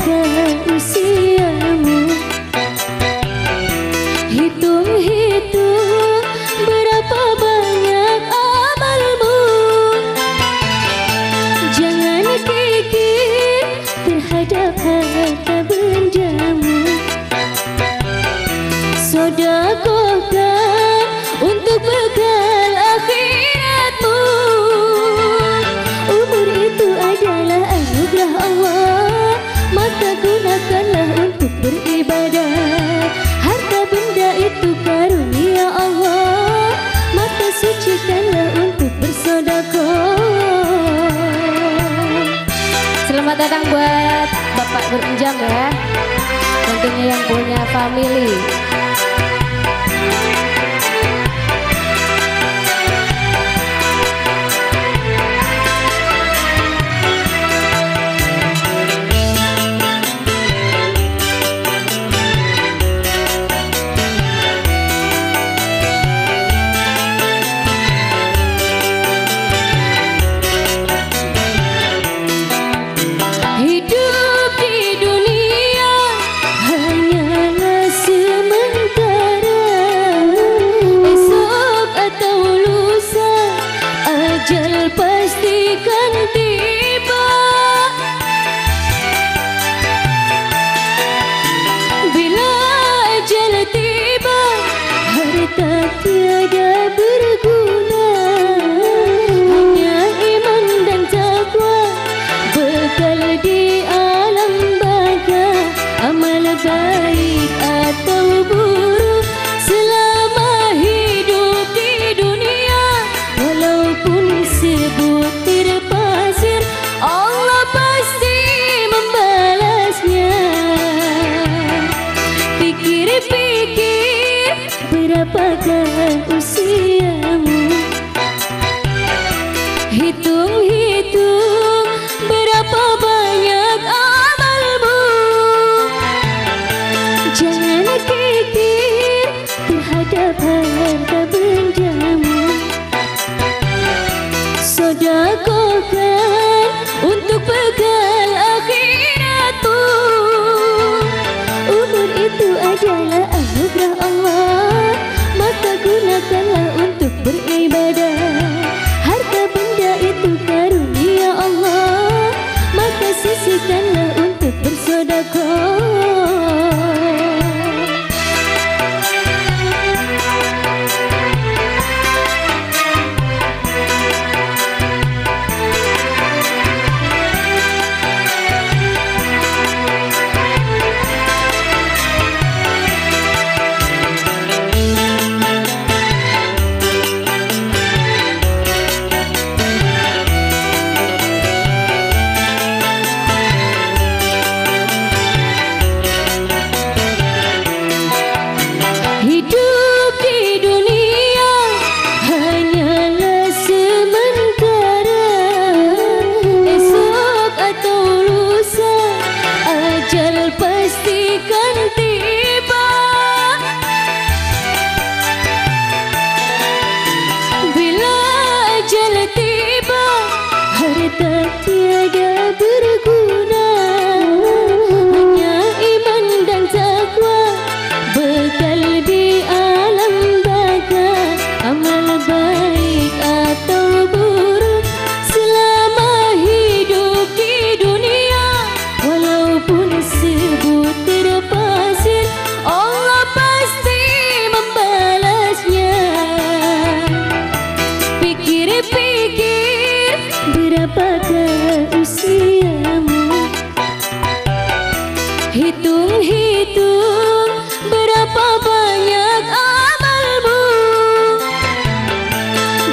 可惜。Datang buat Bapak berenjang ya. Tentunya yang punya family. pikir berapakah usiamu? Hitung-hitung berapa banyak amalmu? Jangan kikir terhadap harta bendamu Sodakokan untuk pegang adalah anugerah Allah. Maka gunakanlah untuk beribadah. menghitung berapa banyak amalmu.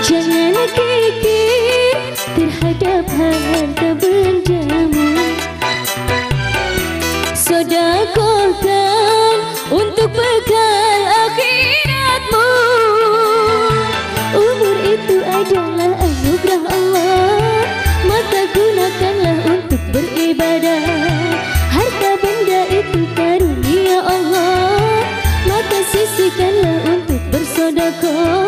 Jangan kikir terhadap harta bendamu Sodakokan untuk bekerja Kasihkanlah untuk bersodokoh